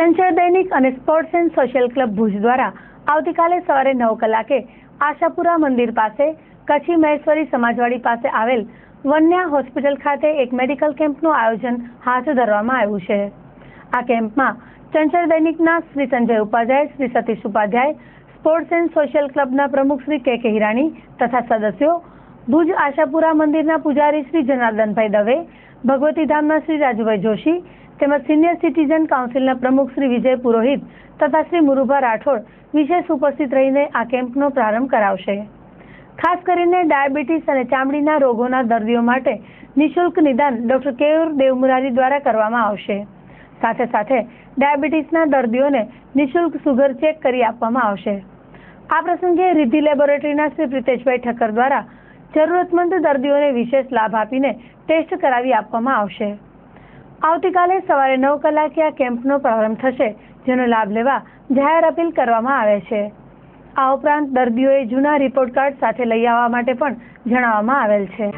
ચંચળ દૈનિક અને sports and social club Bhuj દ્વારા આવતીકાલે સવારે નવ કલાકે આશાપુરા મંદિર પાસે કચ્છી મહેશ્વરી સમાજવાડી પાસે આવેલ વન્યા હોસ્પિટલ ખાતે એક મેડિકલ કેમ્પનું આયોજન હાથ ધરવામાં આવ્યું છે. આ કેમ્પમાં ચંચળ દૈનિકના Shri Sanjay Upadhyay, Shri Satish Upadhyay, sports and social ક્લબના પ્રમુખ શ્રી કે કે હિરાણી તથા સદસ્યો, ભુજ આશાપુરા મંદિરના પૂજારી શ્રી જનાર્દનભાઈ દવે ભગવતી ધામના શ્રી રાજુભાઈ જોશી તેમજ સિનિયર સિટીઝન કાઉન્સિલના પ્રમુખ શ્રી વિજય પુરોહિત તથા શ્રી મુરુભા રાઠોડ વિશેષ ઉપસ્થિત રહીને આ કેમ્પનો પ્રારંભ કરાવશે. ખાસ કરીને ડાયાબિટીસ અને ચામડીના રોગોના દર્દીઓ માટે નિઃશુલ્ક નિદાન ડોક્ટર કેયુર દેવમુરારી દ્વારા કરવામાં આવશે. સાથે સાથે ડાયાબિટીસના દર્દીઓને નિઃશુલ્ક સુગર ચેક કરી આપવામાં આવશે. આ પ્રસંગે રિદ્ધિ લેબોરેટરીના શ્રી પ્રિતેશભાઈ ઠક્કર દ્વારા જરૂરતમંદ દર્દીઓને વિશેષ લાભ આપીને ટેસ્ટ કરાવી આપવામાં આવશે. આવતીકાલે સવારે નવ કલાકે આ કેમ્પનો પ્રારંભ થશે, જેનો લાભ લેવા જાહેર અપીલ કરવામાં આવે છે. આ ઉપરાંત દર્દીઓએ જૂના રિપોર્ટ કાર્ડ સાથે લઈ આવવા માટે પણ જણાવવામાં આવેલ છે.